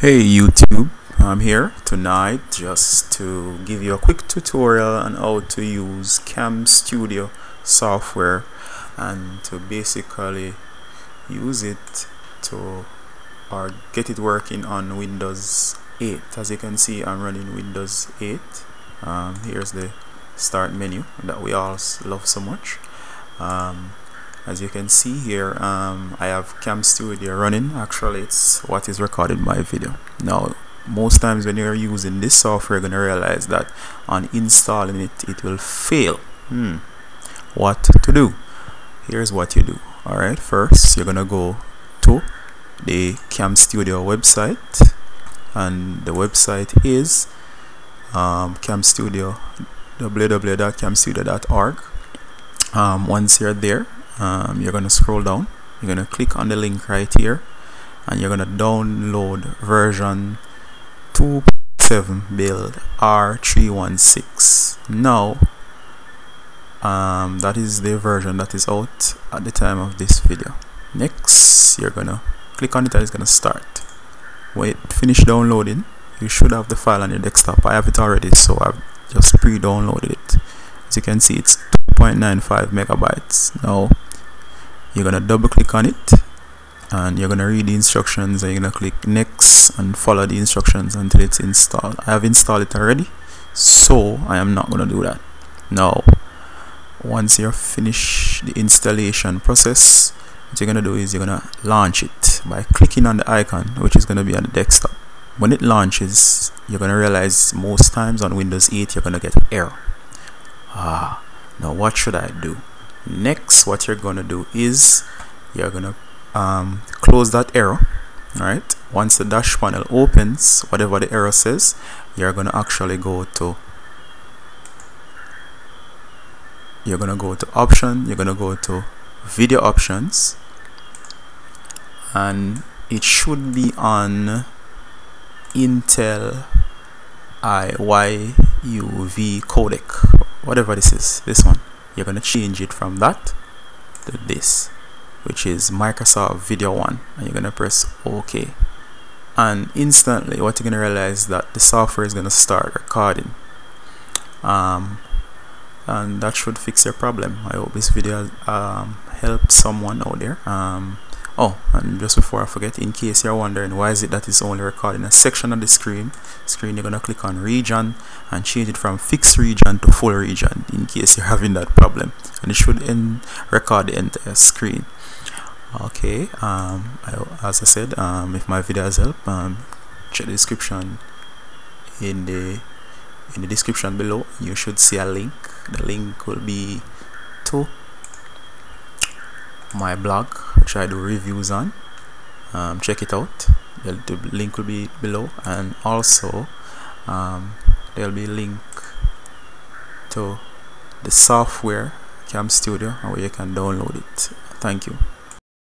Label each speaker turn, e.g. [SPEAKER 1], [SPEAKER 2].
[SPEAKER 1] Hey YouTube, I'm here tonight just to give you a quick tutorial on how to use Cam Studio software and to basically use it to or get it working on Windows 8 as you can see I'm running Windows 8 um, here's the start menu that we all love so much. Um, as you can see here um, I have Cam Studio running. Actually it's what is recording my video. Now most times when you're using this software you're to realize that on installing it it will fail. Hmm. what to do? Here's what you do. Alright first you're gonna go to the Cam Studio website. And the website is um, Cam Studio www.camstudio.org um, once you're there um, you're gonna scroll down. You're gonna click on the link right here and you're gonna download version 2.7 build R316 now um, that is the version that is out at the time of this video. Next you're gonna click on it and it's gonna start. When it finish downloading you should have the file on your desktop. I have it already so I've just pre-downloaded it. As you can see it's 2.95 megabytes. Now you're gonna double click on it and you're gonna read the instructions and you're gonna click next and follow the instructions until it's installed. I have installed it already so I am not gonna do that. Now once you're finished the installation process what you're gonna do is you're gonna launch it by clicking on the icon which is gonna be on the desktop. When it launches you're gonna realize most times on Windows 8 you're gonna get error. Ah now what should I do next what you're gonna do is you're gonna um, close that error right once the dash panel opens whatever the error says you're gonna actually go to you're gonna go to option you're gonna go to video options and it should be on Intel IYUV codec whatever this is this one you're going to change it from that to this which is Microsoft Video 1 and you're going to press OK. And instantly what you're going to realize is that the software is going to start recording. Um, and that should fix your problem. I hope this video um, helped someone out there. Um, oh and just before I forget in case you're wondering why is it that it's only recording a section of the screen? Screen you're gonna click on region and change it from fixed region to full region in case you're having that problem. And it should end record the entire screen. Okay um, I, as I said um, if my video has helped um, check the description in the in the description below. You should see a link. The link will be to my blog which I do reviews on. Um, check it out. The, the, link will be below. And also um, there'll be a link to the software Cam Studio where you can download it. Thank you